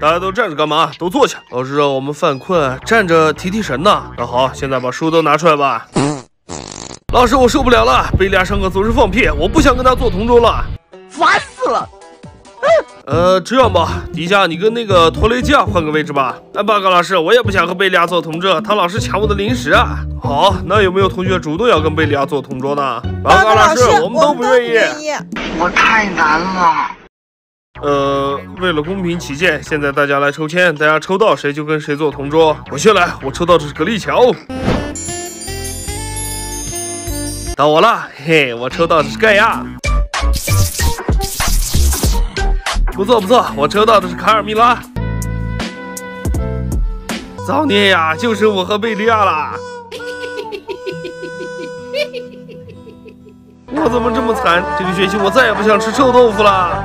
大家都站着干嘛？都坐下。老师让我们犯困，站着提提神呢。那好，现在把书都拿出来吧。老师，我受不了了，贝利亚上课总是放屁，我不想跟他做同桌了，烦死了。呃，这样吧，迪迦，你跟那个托雷基亚换个位置吧。哎，报告老师，我也不想和贝利亚做同桌，他老是抢我的零食啊。好，那有没有同学主动要跟贝利亚做同桌呢？报告老师，我们都不愿意。我太难了。呃，为了公平起见，现在大家来抽签，大家抽到谁就跟谁做同桌。我先来，我抽到的是格力乔。到我了，嘿，我抽到的是盖亚。不错不错，我抽到的是卡尔米拉。造孽呀，就剩我和贝利亚了。我怎么这么惨？这个学期我再也不想吃臭豆腐了。